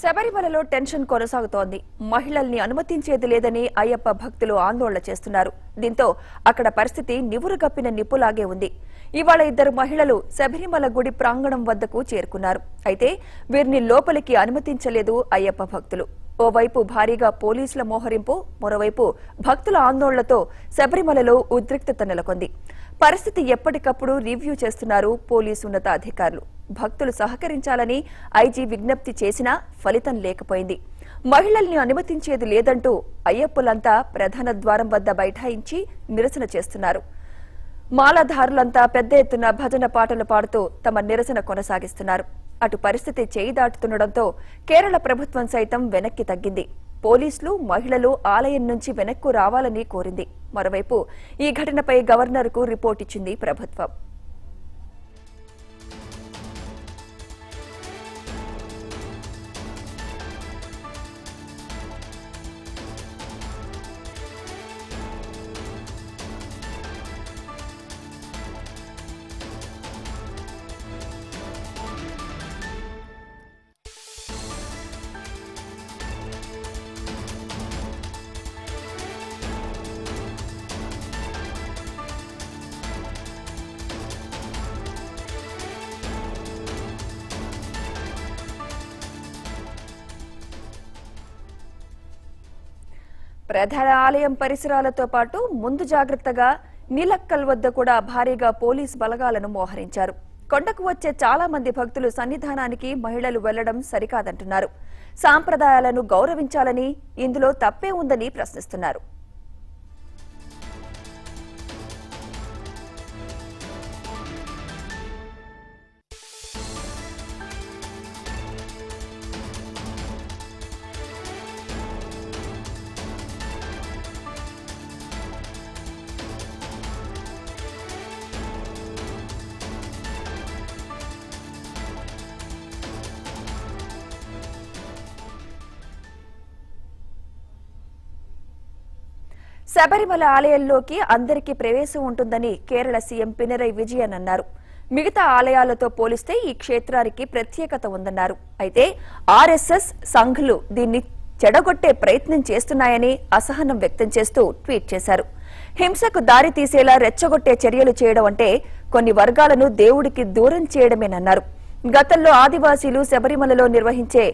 శబరిమలలో టెన్షన్ కొనసాగుతోంది. మహిళల్ని అనుమతించేది లేదని అయ్యప్ప భక్తులు ఆందోళన చేస్తున్నారు. దీంతో అక్కడ పరిస్థితి నివురుగప్పిన నిప్పులాగే ఉంది. ఇవాళ ఇద్దరు మహిళలు శబరిమల గుడి ప్రాంగణం వద్దకు చేరుకున్నారు. అయితే వీరిని లోపలికి అనుమతించలేదు అయ్యప్ప భక్తులు. ఓవైపు భారీగా పోలీసుల మోహరింపు మరోవైపు భక్తుల ఆందోళనతో శబరిమలలో ఉద్రిక్తత నెలకొంది. పరిస్థితి ఎప్పటికప్పుడు రివ్యూ చేస్తున్నారు పోలీసు ఉన్నతాధికారులు. భక్తులు సహకరించాలని ఐజీ విజ్ఞప్తి చేసినా ఫలితం లేకపోయింది. మహిళల్ని అనుమతించేది లేదంటూ అయ్యప్పులంతా ప్రధాన ద్వారం వద్ద బైఠాయించి నిరసన చేస్తున్నారు. మాలధారులంతా పెద్ద ఎత్తున భజన పాటలు పాడుతూ తమ నిరసన కొనసాగిస్తున్నారు. అటు పరిస్థితి చేయి దాటుతుండటంతో కేరళ ప్రభుత్వం సైతం వెనక్కి తగ్గింది. పోలీసులు మహిళలు ఆలయం నుంచి వెనక్కు రావాలని కోరింది. మరోవైపు ఈ ఘటనపై గవర్నర్కు రిపోర్ట్ ఇచ్చింది ప్రభుత్వం. ప్రధాన ఆలయం పరిసరాలతో పాటు ముందు జాగ్రత్తగా నీలక్కల్ వద్ద కూడా భారీగా పోలీస్ బలగాలను మోహరించారు. కొండకు వచ్చే చాలా మంది భక్తులు సన్నిధానానికి మహిళలు వెళ్ళడం సరికాదంటున్నారు. సాంప్రదాయాలను గౌరవించాలని ఇందులో తప్పే ఉందని ప్రశ్నిస్తున్నారు. శబరిమల ఆలయంలోకి అందరికీ ప్రవేశం ఉంటుందని కేరళ సీఎం పినరై విజయన్ అన్నారు. మిగతా ఆలయాలతో పోలిస్తే ఈ క్షేత్రానికి ప్రత్యేకత ఉందన్నారు. అయితే ఆర్ఎస్ఎస్ సంఘులు దీన్ని చెడగొట్టే ప్రయత్నం చేస్తున్నాయని అసహనం వ్యక్తం చేస్తూ ట్వీట్ చేశారు. హింసకు దారి తీసేలా రెచ్చగొట్టే చర్యలు చేయడం అంటే కొన్ని వర్గాలను దేవుడికి దూరం చేయడమేనన్నారు. గతంలో ఆదివాసీలు శబరిమలలో నిర్వహించే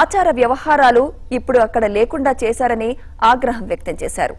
ఆచార వ్యవహారాలు ఇప్పుడు అక్కడ లేకుండా చేశారని ఆగ్రహం వ్యక్తం చేశారు.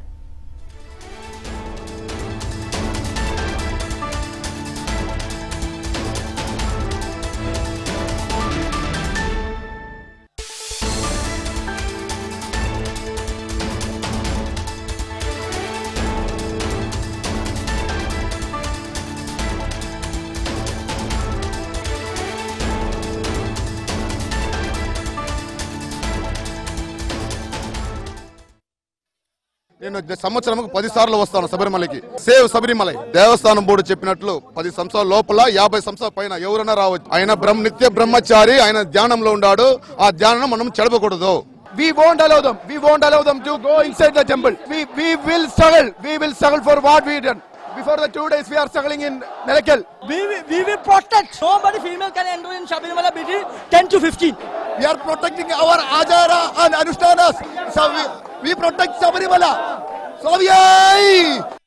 నేను సంవత్సరం పది సార్లు వస్తాను శబరిమలకి సేవ్ శబరిమలై దేవస్థానం బోర్డు చెప్పినట్లు పది సంవత్సరాల లోపల యాభై సంవత్సరాల పైన ఎవరైనా రావచ్చు ఆయన బ్రహ్మ నిత్య బ్రహ్మచారి ఆయన ధ్యానంలో ఉన్నాడు ఆ ధ్యానం మనం చెడపకూడదు We won't allow them. We won't allow them to go inside the temple. We we will struggle. We will struggle for what we done. Before the two days, we are struggling in Nelakal. We, will- we will protect. Nobody female can enter in Shabrimala between 10 to 15. We are protecting our Ajara and Anushtanas. So we, we protect Sabarimala. So we